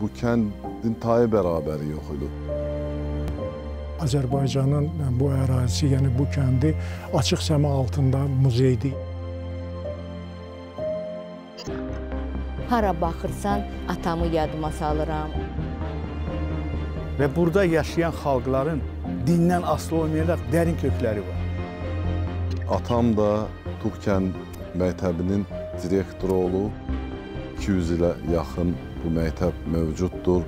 bu kəndin tayı bərabəri yox idi. Azərbaycanın bu ərazisi, yəni bu kəndi açıq səma altında muzeydir. Hara baxırsan, atamı yadıma salıram. Və burada yaşayan xalqların dindən asılı olmayaraq dərin kökləri var. Atam da Tuğkənd məktəbinin direktoru olub. 200 ilə yaxın bu məktəb mövcuddur.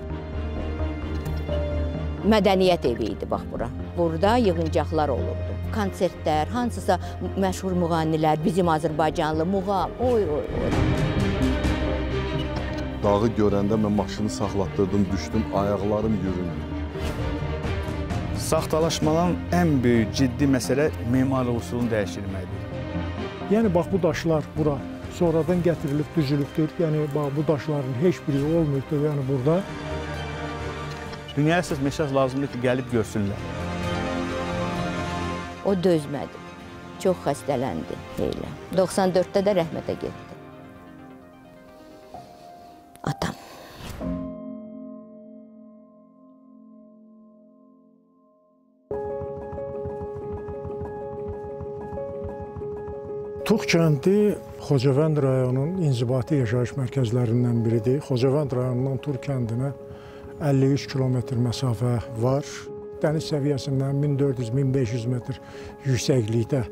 Mədəniyyət evi idi bax bura. Burada yığıncaqlar olurdu. Konsertlər, hansısa məşhur müğənnilər, bizim Azərbaycanlı muğam, oy oy oy. Dağı görəndə mən maşını saxlatdırdım, düşdüm, ayaqlarım yürümür. Saxtalaşmanın ən böyük ciddi məsələ memarlıq üsulunun dəyişilməyidir. Yəni bax bu daşlar bura sonradan gətirilib düzülübdür. Yəni bax bu daşların heç biri olmayıbdır. Yəni burada Dünyaya əsas mesaj lazımdır ki, gəlib görsünlər. O dözmədi. Çox xəstələndi elə. 94-də də rəhmətə getdi. Atam. Tuğ kəndi Xocavənd rayonunun inzibati yaşayış mərkəzlərindən biridir. Xocavənd rayonundan Tur kəndinə 53 kilometr məsafə var. Dəniz səviyyəsindən 1400-1500 metr yüksəklikdə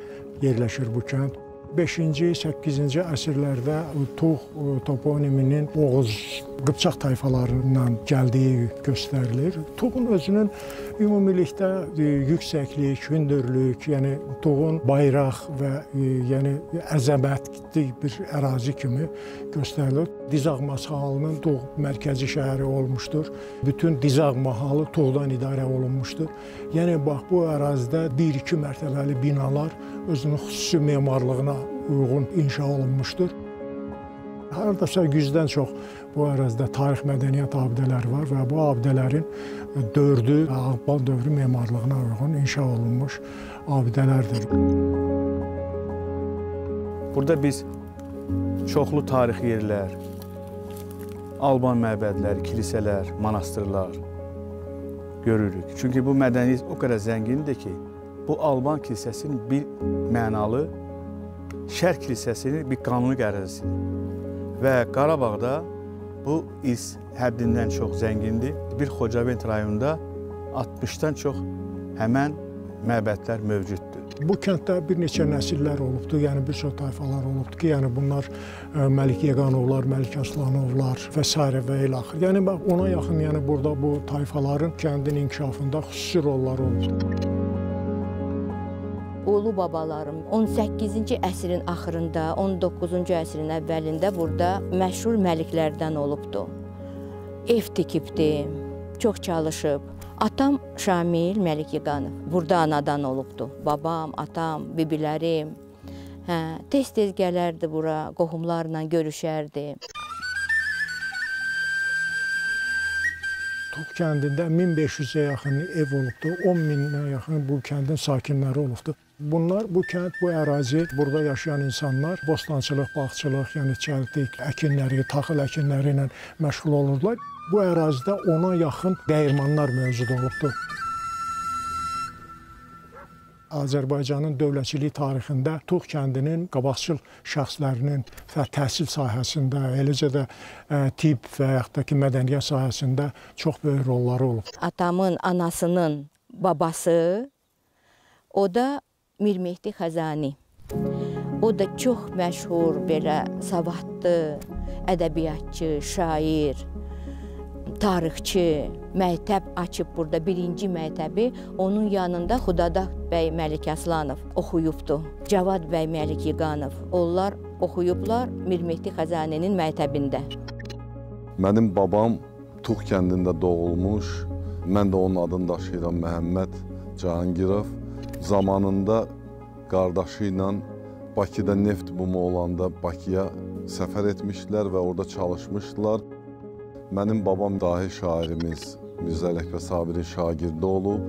yerləşir bu kənd. 5-ci, 8-ci əsrlərdə Tuğ toponiminin Oğuz Qıpçaq tayfalarından gəldiyi göstərilir. Tuğun özünün ümumilikdə e, yüksəklik, hündürlük, yəni Tuğun bayraq və e, yəni əzəmətli bir ərazi kimi göstərilir. Dizaq mahalının Tuğ mərkəzi şəhəri olmuşdur. Bütün Dizaq mahalı Tuğdan idarə olunmuşdur. Yəni bax bu ərazidə 1-2 mərtəbəli binalar özünün xüsusi memarlığına uyğun inşa olunmuşdur. Hardasa 100-dən çox bu ərazidə tarix mədəniyyət abidələri var və bu abidələrin dördü Ağbal dövrü memarlığına uyğun inşa olunmuş abidələrdir. Burada biz çoxlu tarixi yerlər, Alban məbədləri, kilsələr, monastırlar görürük. Çünki bu mədəniyyət o qədər zəngindir ki, bu Alban kilsəsinin bir mənalı, Şərq kilsəsinin bir qanuni qərazisidir. Və Qarabağda bu iz həddindən çox zəngindir. Bir Xocavənd rayonunda 60-dan çox həmən məbədlər mövcuddur. Bu kənddə bir neçə nəsillər olubdu, yəni bir çox tayfalar olubdu ki, yəni bunlar ə, Məlik Yeqanovlar, Məlik Aslanovlar və s. və elə axır. Yəni ona yaxın, yəni burada bu tayfaların kəndin inkişafında xüsusi rolları olubdu. Ulu babalarım 18-ci əsrin axırında, 19-cu əsrin əvvəlində burada məşhur məliklərdən olubdu. Ev tikibdi, çox çalışıb. Atam Şamil Məlik Yiqanov burada anadan olubdu. Babam, atam, bibilərim. Hə, tez-tez gələrdi bura, qohumlarla görüşərdi. Tuğ kəndində 1500-ə yaxın ev olubdu, 10 minə yaxın bu kəndin sakinləri olubdu. Bunlar bu kənd, bu ərazi, burada yaşayan insanlar bostançılıq, bağçılıq, yəni çəltik əkinləri, taxıl əkinləri ilə məşğul olurdular. Bu ərazidə ona yaxın dəyirmanlar mövcud olubdu. Azərbaycanın dövlətçilik tarixində Tuğ kəndinin qabaqcıl şəxslərinin təhsil sahəsində, eləcə də ə, tibb və yaxud da ki, mədəniyyət sahəsində çox böyük rolları olub. Atamın anasının babası o da Mir Mehdi Xəzani. O da çox məşhur belə savadlı ədəbiyyatçı, şair, tarixçi, məktəb açıb burada birinci məktəbi onun yanında Xudadah bəy Məlik Aslanov oxuyubdu. Cavad bəy Məlik Yiqanov. Onlar oxuyublar Mir Mehdi Xəzaninin məktəbində. Mənim babam Tuğ kəndində doğulmuş. Mən də onun adını daşıyıram Məhəmməd Cahangirov. Zamanında qardaşı ilə Bakıda neft bumu olanda Bakıya səfər etmişdilər və orada çalışmışdılar. Mənim babam dahi şairimiz Mirzə Ələkbər Sabirin şagirdi olub.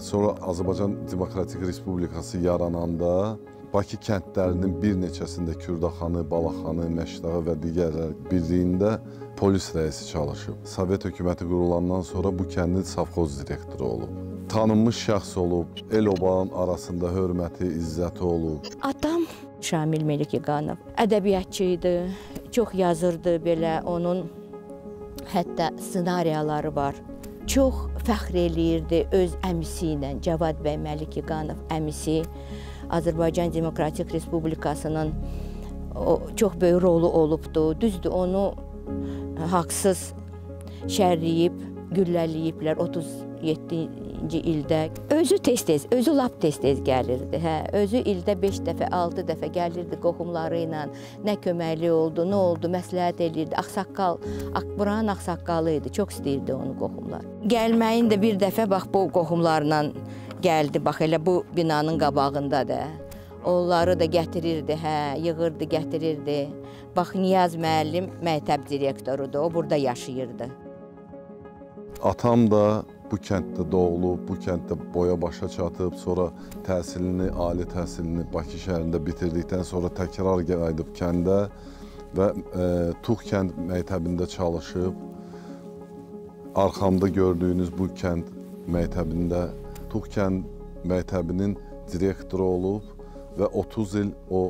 Sonra Azərbaycan Demokratik Respublikası yarananda Bakı kəndlərinin bir neçəsində Kürdaxanı, Balaxanı, Məşdağı və digərlər birliyində polis rəisi çalışıb. Sovet hökuməti qurulandan sonra bu kəndin savxoz direktoru olub tanınmış şəxs olub, el-obanın arasında hörməti, izzəti olub. Atam Şamil Melikiqanov ədəbiyyatçı idi, çox yazırdı belə, onun hətta ssenariyaları var. Çox fəxr eləyirdi öz əmisi ilə, Cavad bəy Məlikiqanov əmisi Azərbaycan Demokratik Respublikasının o, çox böyük rolu olubdu. Düzdür, onu haqsız şərliyib, gülləliyiblər 30 2007-ci ildə özü tez-tez, özü lap tez-tez gəlirdi. Hə, özü ildə 5 dəfə, 6 dəfə gəlirdi qohumları ilə. Nə köməkli oldu, nə oldu, məsləhət elirdi. Ağsaqqal, Akburan ağsaqqalı idi. Çox istəyirdi onu qohumlar. Gəlməyin də bir dəfə bax bu qohumlarla gəldi. Bax elə bu binanın qabağındadır. Onları da gətirirdi, hə, yığırdı, gətirirdi. Bax Niyaz müəllim məktəb direktorudur. O burada yaşayırdı. Atam da bu kənddə doğulub, bu kənddə boya başa çatıb, sonra təhsilini, ali təhsilini Bakı şəhərində bitirdikdən sonra təkrar qayıdıb kəndə və e, Tuğ kənd məktəbində çalışıb. Arxamda gördüyünüz bu kənd məktəbində Tuğ kənd məktəbinin direktoru olub və 30 il o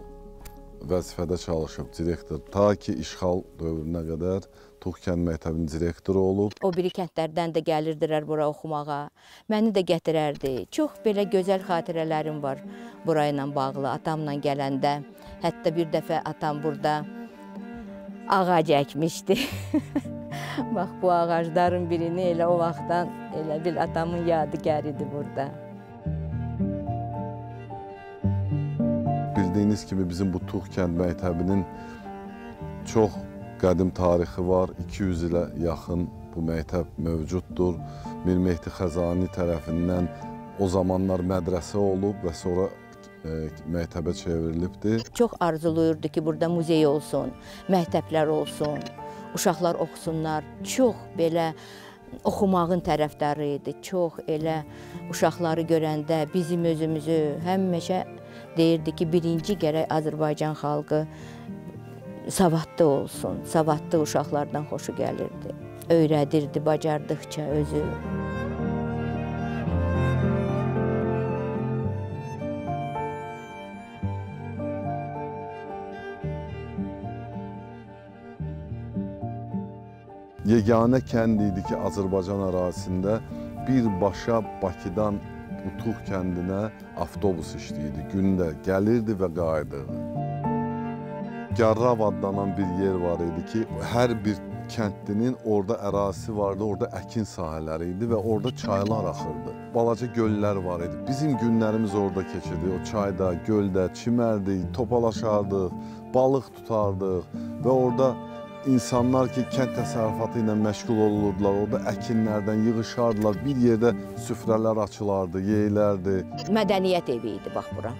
vəzifədə çalışıb direktor. Ta ki işğal dövrünə qədər Tuğkənd məktəbinin direktoru olub. O biri kəndlərdən də gəlirdilər bura oxumağa. Məni də gətirərdi. Çox belə gözəl xatirələrim var bura ilə bağlı atamla gələndə. Hətta bir dəfə atam burada ağac əkmişdi. Bax bu ağacların birini elə o vaxtdan elə bil atamın yadigar idi burada. Bildiyiniz kimi bizim bu Tuğ kənd məktəbinin çox qədim tarixi var. 200 ilə yaxın bu məktəb mövcuddur. Mir Mehdi Xəzani tərəfindən o zamanlar mədrəsə olub və sonra e, məktəbə çevrilibdir. Çox arzulayırdı ki, burada muzey olsun, məktəblər olsun, uşaqlar oxusunlar. Çox belə oxumağın tərəfdarı idi. Çox elə uşaqları görəndə bizim özümüzü həmişə deyirdi ki, birinci gərək Azərbaycan xalqı savadlı olsun, savadlı uşaqlardan xoşu gəlirdi. Öyrədirdi bacardıqca özü. Yeganə kənd idi ki, Azərbaycan ərazisində birbaşa Bakıdan Utuq kəndinə avtobus işləyirdi. Gündə gəlirdi və qayıdırdı. Garrav adlanan bir yer var idi ki, hər bir kəndlinin orada ərazisi vardı, orada əkin sahələri idi və orada çaylar axırdı. Balaca göllər var idi. Bizim günlərimiz orada keçirdi. O çayda, göldə çimərdik, topalaşardıq, balıq tutardıq və orada insanlar ki, kənd təsərrüfatı ilə məşğul olurdular, orada əkinlərdən yığışardılar, bir yerdə süfrələr açılardı, yeyilərdi. Mədəniyyət evi idi bax bura.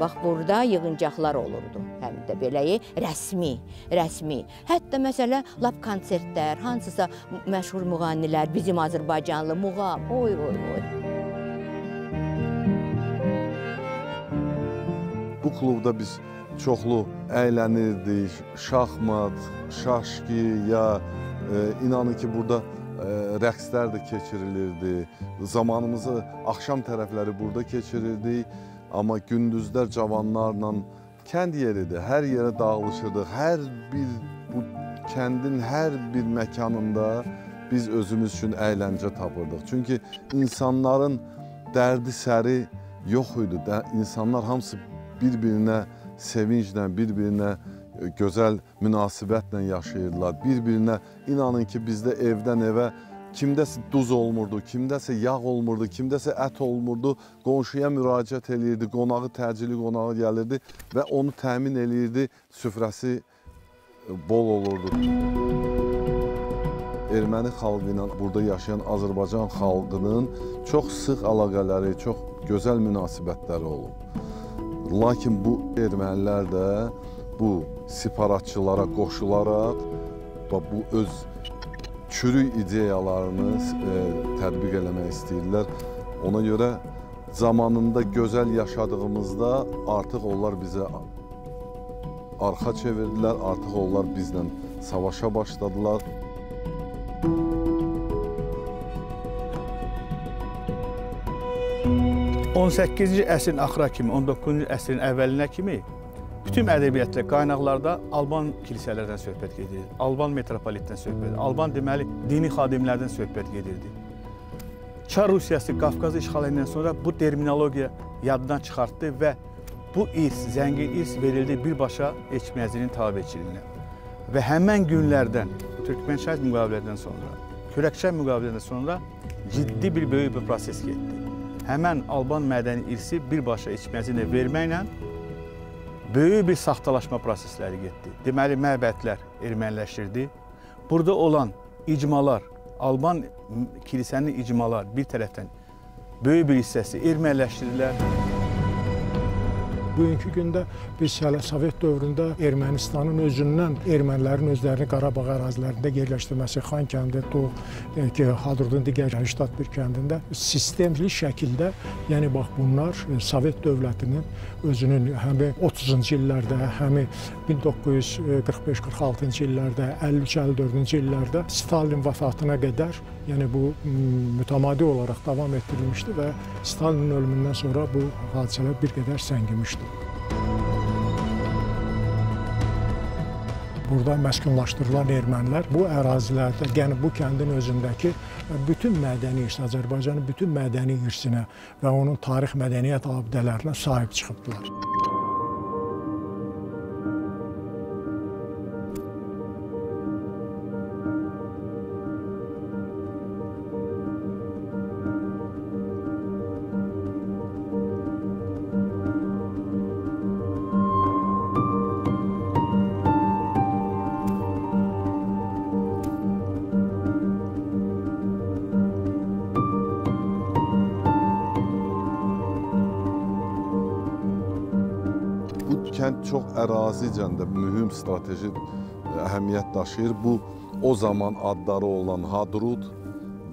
Bax burada yığıncaqlar olurdu. Həm də beləyi rəsmi, rəsmi. Hətta məsələ lap konsertlər, hansısa məşhur müğənnilər, bizim Azərbaycanlı muğam, oy oy oy. Bu klubda biz çoxlu əylənirdik, şahmat, şaşki ya e, inanın ki, burada e, rəqslər də keçirilirdi. Zamanımızı axşam tərəfləri burada keçirirdik. Amma gündüzlər cavanlarla kənd yeridir, hər yerə dağılışırdıq. Hər bir bu kəndin hər bir məkanında biz özümüz üçün əyləncə tapırdıq. Çünki insanların dərdi səri yox idi. İnsanlar hamısı bir-birinə sevinclə, bir-birinə gözəl münasibətlə yaşayırdılar. Bir-birinə inanın ki, bizdə evdən evə kimdəsə duz olmurdu, kimdəsə yağ olmurdu, kimdəsə ət olmurdu. Qonşuya müraciət eləyirdi, qonağı təcili qonağı gəlirdi və onu təmin eləyirdi, süfrəsi bol olurdu. Erməni xalqı ilə burada yaşayan Azərbaycan xalqının çox sıx əlaqələri, çox gözəl münasibətləri olub. Lakin bu ermənilər də bu separatçılara qoşularaq bu öz çürük ideyalarını e, tətbiq eləmək istəyirlər. Ona görə zamanında gözəl yaşadığımızda artıq onlar bizə arxa çevirdilər, artıq onlar bizlə savaşa başladılar. 18-ci əsrin axıra kimi, 19-cu əsrin əvvəlinə kimi bütün ədəbiyyatda, qaynaqlarda Alban kilsələrdən söhbət gedir, Alban metropolitdən söhbət, Alban deməli dini xadimlərdən söhbət gedirdi. Çar Rusiyası Qafqazı işğal edəndən sonra bu terminologiya yaddan çıxartdı və bu irs, zəngin irs verildi birbaşa Eçmiəzinin tabiçiliyinə. Və həmən günlərdən, Türkmənçay müqavilədən sonra, Kürəkçay müqavilədən sonra ciddi bir böyük bir proses getdi həmən Alban mədəni irsi birbaşa içməzinə verməklə böyük bir saxtalaşma prosesləri getdi. Deməli, məbədlər erməniləşdirdi. Burada olan icmalar, Alban kilsənin icmalar bir tərəfdən böyük bir hissəsi erməniləşdirdilər. Bugünkü gündə biz hələ Sovet dövründə Ermənistanın özündən ermənilərin özlərini Qarabağ ərazilərində yerləşdirməsi, Xankəndi, Tuğ, e, ki, Hadrudun digər Ştat bir kəndində sistemli şəkildə, yəni bax bunlar e, Sovet dövlətinin özünün həmin 30-cu illərdə, həmin 1945-46-cı illərdə, 53-54-cü illərdə Stalin vəfatına qədər, yəni bu mütəmadi olaraq davam etdirilmişdi və Stalinin ölümündən sonra bu hadisələr bir qədər səngimişdi. Burada məskunlaşdırılan ermənilər bu ərazilərdə, yəni bu kəndin özündəki bütün mədəni irs, Azərbaycanın bütün mədəni irsinə və onun tarix mədəniyyət abidələrinə sahib çıxıbdılar. Çox ərazicən də mühüm strateji əhəmiyyət daşıyır. Bu o zaman adları olan Hadrut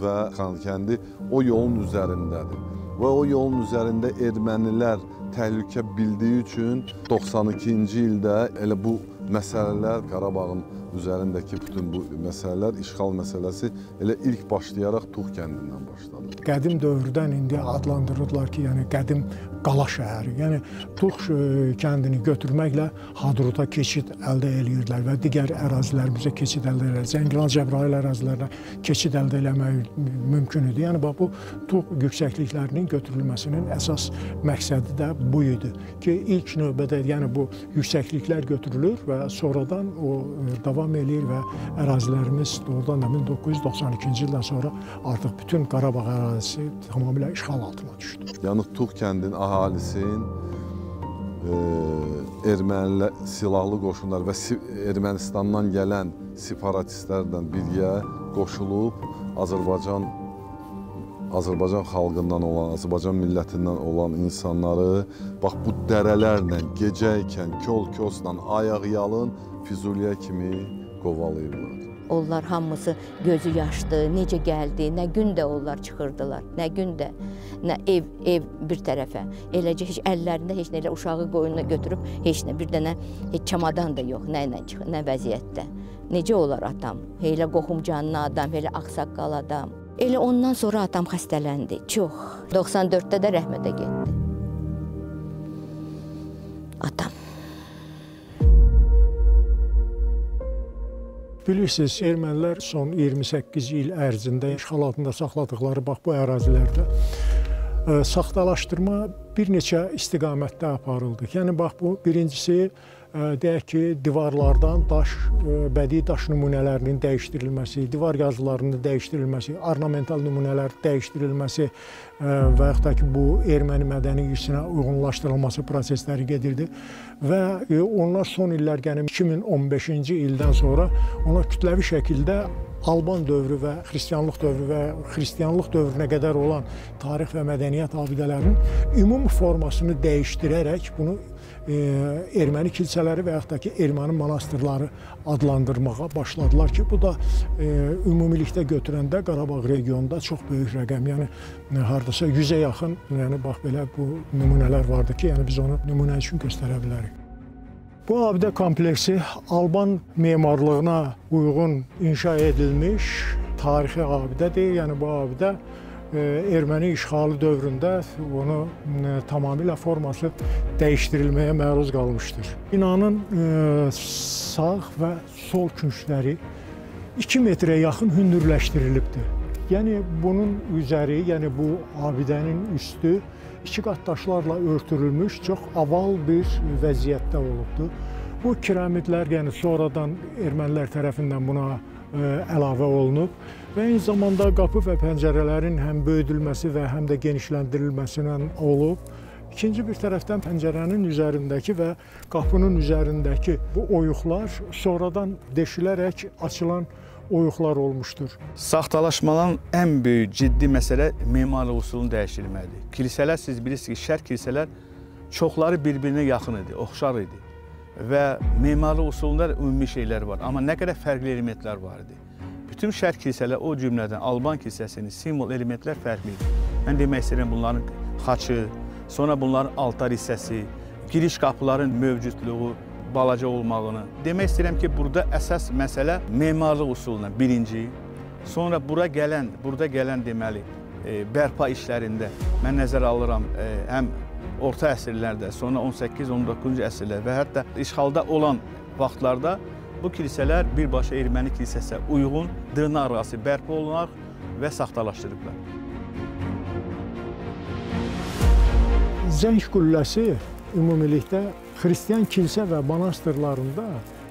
və Xankəndi o yolun üzərindədir. Və o yolun üzərində ermənilər təhlükə bildiyi üçün 92-ci ildə elə bu məsələlər Qarabağın üzərindəki bütün bu məsələlər, işğal məsələsi elə ilk başlayaraq Tuğ kəndindən başladı. Qədim dövrdən indi adlandırırdılar ki, yəni qədim qala şəhəri. Yəni Tuğ e, kəndini götürməklə Hadruta keçid əldə eləyirdilər və digər ərazilərimizə keçid əldə edirlər. Zəngilan, Cəbrayıl ərazilərinə keçid əldə eləmək mümkün idi. Yəni bu Tuğ yüksəkliklərinin götürülməsinin əsas məqsədi də bu idi ki, ilk növbədə yəni bu yüksəkliklər götürülür və sonradan o e, davam eləyir və ərazilərimiz doğrudan da 1992-ci ildən sonra artıq bütün Qarabağ ərazisi tamamilə işğal altına düşdü. Yəni Tuğ kəndinin əhalisinin e, ermənilər, silahlı qoşunlar və Ermənistandan gələn separatistlərlə birgə qoşulub Azərbaycan Azərbaycan xalqından olan, Azərbaycan millətindən olan insanları bax bu dərələrlə, gecə ikən, kol-kosla, ayaq-yalın Füzuliyə kimi qovalayırlar. Onlar hamısı gözü yaşdı, necə gəldi, nə gün də onlar çıxırdılar, nə gün də, nə ev, ev bir tərəfə. Eləcə heç əllərində heç nə elə uşağı qoyununa götürüb, heç nə bir dənə heç çamadan da yox, nə ilə çıx, nə vəziyyətdə. Necə olar atam? Elə qohumcanlı adam, elə ağsaqqal adam. Elə ondan sonra atam xəstələndi, çox. 94-də də rəhmətə getdi. Atam. Bilirsiniz, ermənilər son 28 il ərzində işğal altında saxladıqları bax bu ərazilərdə ə, saxtalaşdırma bir neçə istiqamətdə aparıldı. Yəni bax bu birincisi deyək ki, divarlardan daş, bədii daş nümunələrinin dəyişdirilməsi, divar yazılarının dəyişdirilməsi, ornamental nümunələr dəyişdirilməsi və yaxud da ki, bu erməni mədəni irsinə uyğunlaşdırılması prosesləri gedirdi. Və onlar son illər, yəni 2015-ci ildən sonra onlar kütləvi şəkildə Alban dövrü və xristianlıq dövrü və xristianlıq dövrünə qədər olan tarix və mədəniyyət abidələrinin ümumi formasını dəyişdirərək bunu erməni kilsələri və yaxud da ki, erməni monastırları adlandırmağa başladılar ki, bu da e, ümumilikdə götürəndə Qarabağ regionunda çox böyük rəqəm, yəni hardasa 100-ə yaxın, yəni bax belə bu nümunələr vardı ki, yəni biz onu nümunə üçün göstərə bilərik. Bu abidə kompleksi Alban memarlığına uyğun inşa edilmiş tarixi abidədir. Yəni bu abidə e, erməni işğalı dövründə onu e, tamamilə forması dəyişdirilməyə məruz qalmışdır. Binanın e, sağ və sol küncləri 2 metrə yaxın hündürləşdirilibdir. Yəni bunun üzəri, yəni bu abidənin üstü iki qat daşlarla örtülmüş çox aval bir vəziyyətdə olubdur. Bu kiramidlər yəni sonradan ermənilər tərəfindən buna əlavə olunub və eyni zamanda qapı və pəncərələrin həm böyüdülməsi və həm də genişləndirilməsindən olub. İkinci bir tərəfdən pəncərənin üzərindəki və qapının üzərindəki bu oyuqlar sonradan deşilərək açılan oyuqlar olmuşdur. Saxtalaşmanın ən böyük ciddi məsələ memarlıq usulunun dəyişdirilməlidir. Kilsələr siz bilirsiniz ki, şərq kilsələr çoxları bir-birinə yaxın idi, oxşar idi və memarlıq usulunda ümumi şeylər var, amma nə qədər fərqli elementlər var idi. Bütün şərq kilsələr o cümlədən Alban kilsəsinin simvol elementlər fərqli idi. Mən demək istəyirəm bunların xaçı, sonra bunların altar hissəsi, giriş qapıların mövcudluğu, balaca olmağını. Demək istəyirəm ki, burada əsas məsələ memarlıq usuluna birinci, sonra bura gələn, burada gələn deməli, e, bərpa işlərində mən nəzərə alıram e, həm orta əsrlərdə, sonra 18-19-cu əsrlər və hətta işğalda olan vaxtlarda bu kilsələr birbaşa erməni kilsəsə uyğun dırnaq arası bərpa olunaq və saxtalaşdırıblar. Zəng qülləsi ümumilikdə xristian kilsə və monastırlarında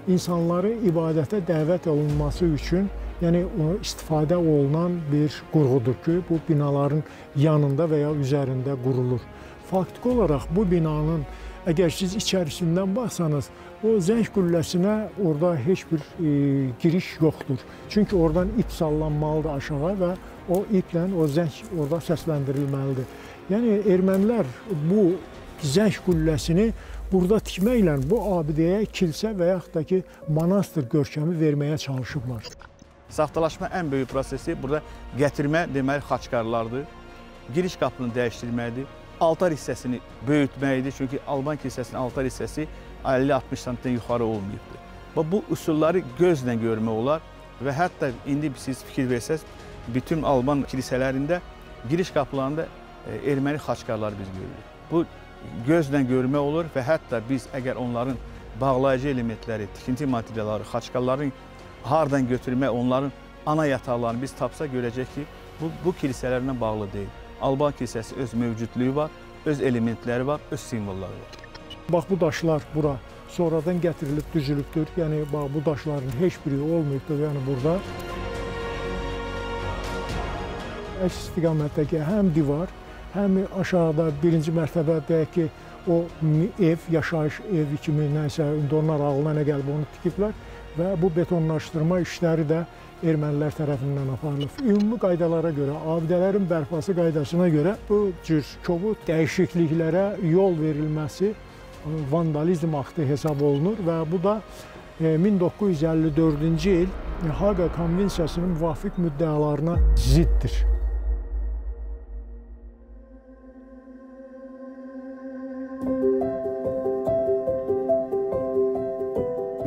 insanları ibadətə dəvət olunması üçün, yəni istifadə olunan bir qurğudur ki, bu binaların yanında və ya üzərində qurulur. Faktiki olaraq bu binanın əgər siz içərisindən baxsanız, o zəng qülləsinə orada heç bir e, giriş yoxdur. Çünki oradan ip sallanmalıdır aşağı və o iplə o zəng orada səsləndirilməlidir. Yəni ermənilər bu zəng qülləsini burada tikməklə bu abidəyə kilsə və yaxud da ki, monastır görkəmi verməyə çalışıblar. Saxtalaşma ən böyük prosesi burada gətirmə, deməli, xaçkarlardır. Giriş qapını dəyişdirməkdir. Altar hissəsini böyütməkdir. Çünki Alban kilsəsinin altar hissəsi 50-60 sm yuxarı olmayıbdır. Və bu üsulları gözlə görmək olar və hətta indi siz fikir versəz, bütün Alban kilsələrində giriş qapılarında e, erməni xaçkarları biz görürük. Bu gözlə görmək olur və hətta biz əgər onların bağlayıcı elementləri, tikinti materialları, xaçqalların hardan götürmək, onların ana yataqlarını biz tapsa görəcək ki, bu, bu kilsələrlə bağlı deyil. Alban kilsəsi öz mövcudluğu var, öz elementləri var, öz simvolları var. Bax bu daşlar bura sonradan gətirilib düzülübdür. Yəni bax bu daşların heç biri olmayıbdır, yəni burada. Əks istiqamətdəki həm divar, həm aşağıda birinci mərtəbə deyək ki, o ev, yaşayış evi kimi nəsə, indi onlar ağlına nə gəlib onu tikiblər və bu betonlaşdırma işləri də ermənilər tərəfindən aparılıb. Ümumi qaydalara görə, abidələrin bərpası qaydasına görə bu cür kobud dəyişikliklərə yol verilməsi vandalizm aktı hesab olunur və bu da 1954-cü e, il Haqa Konvensiyasının müvafiq müddəalarına ziddir.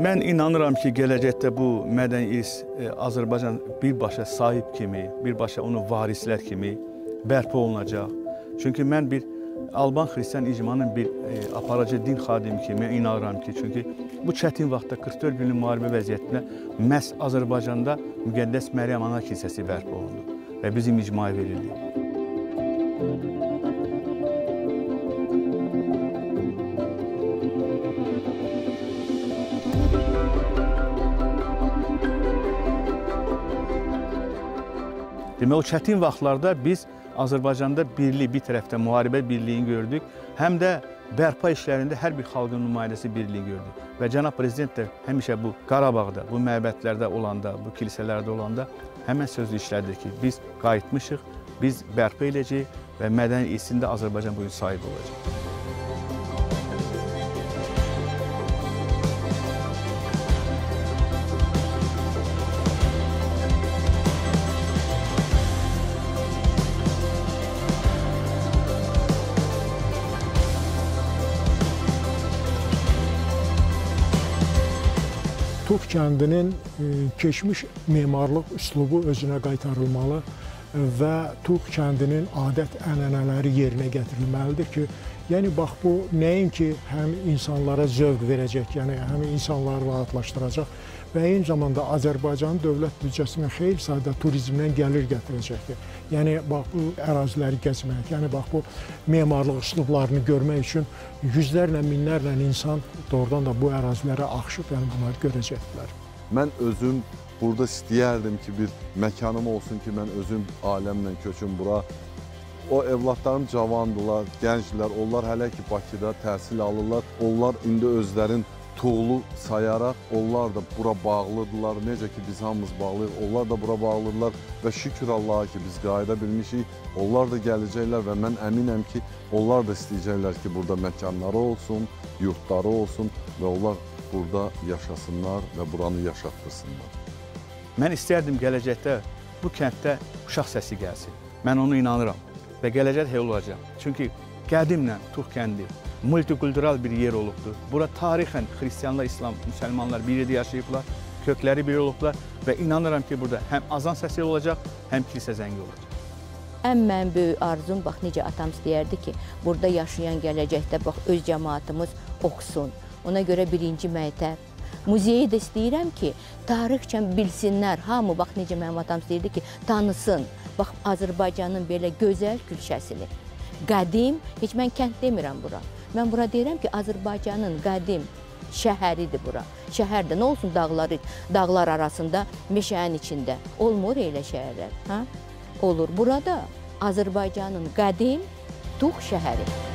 Mən inanıram ki, gələcəkdə bu mədəni irs e, Azərbaycan birbaşa sahib kimi, birbaşa onun varislər kimi bərpa olunacaq. Çünki mən bir Alban xristian icmanın bir e, aparıcı din xadimi kimi inanıram ki, çünki bu çətin vaxtda 44 günlük müharibə vəziyyətində məhz Azərbaycanda Müqəddəs Məryəm Ana kilsəsi bərpa olundu və bizim icmaya verildi. Demək, o çətin vaxtlarda biz Azərbaycanda birlik, bir tərəfdə müharibə birliyini gördük, həm də bərpa işlərində hər bir xalqın nümayəndəsi birliyi gördük. Və cənab prezident də həmişə bu Qarabağda, bu məbədlərdə olanda, bu kilsələrdə olanda həmən sözü işlədir ki, biz qayıtmışıq, biz bərpa edəcəyik və mədəni irsində Azərbaycan bugün sahib olacaq. Tux kəndinin e, keçmiş memarlıq üslubu özünə qaytarılmalı və Tux kəndinin adət-ənənələri yerinə gətirilməlidir ki, yəni bax bu nəinki həm insanlara zövq verəcək, yəni həm insanları rahatlaşdıracaq və eyni zamanda Azərbaycanın dövlət büdcəsinə xeyli sayda turizmdən gəlir gətirəcəkdir. Yəni bax bu əraziləri gəzmək, yəni bax bu memarlıq üslublarını görmək üçün yüzlərlə, minlərlə insan doğrudan da bu ərazilərə axışıb, yəni bunları görəcəkdilər. Mən özüm burada istəyərdim ki, bir məkanım olsun ki, mən özüm aləmlə köçüm bura. O evladlarım cavandılar, gənclər, onlar hələ ki Bakıda təhsil alırlar. Onlar indi özlərin tuğlu sayaraq onlar da bura bağlıdırlar. Necə ki biz hamımız bağlıyıq, onlar da bura bağlıdırlar və şükür Allaha ki biz qayıda bilmişik. Onlar da gələcəklər və mən əminəm ki, onlar da istəyəcəklər ki, burada məkanları olsun, yurtları olsun və onlar burada yaşasınlar və buranı yaşatdırsınlar. Mən istərdim gələcəkdə bu kənddə uşaq səsi gəlsin. Mən onu inanıram və gələcək elə olacaq. Çünki qədimlə Tux kəndi multikultural bir yer olubdur. Bura tarixən xristianlar, İslam, müsəlmanlar bir yerdə yaşayıblar, kökləri bir olublar və inanıram ki, burada həm azan səsi olacaq, həm kilsə zəngi olacaq. Ən mənim böyük arzum, bax necə atam istəyərdi ki, burada yaşayan gələcəkdə bax öz cəmaatımız oxusun. Ona görə birinci məktəb. Muzeyi də istəyirəm ki, tarixçən bilsinlər. Hamı bax necə mənim atam istəyirdi ki, tanısın. Bax Azərbaycanın belə gözəl gülşəsini. Qədim, heç mən kənd demirəm bura. Mən bura deyirəm ki, Azərbaycanın qədim şəhəridir bura. Şəhərdə nə olsun dağları, dağlar arasında, meşənin içində. Olmur elə şəhərlər, hə? Olur. Burada Azərbaycanın qədim Tux şəhəri.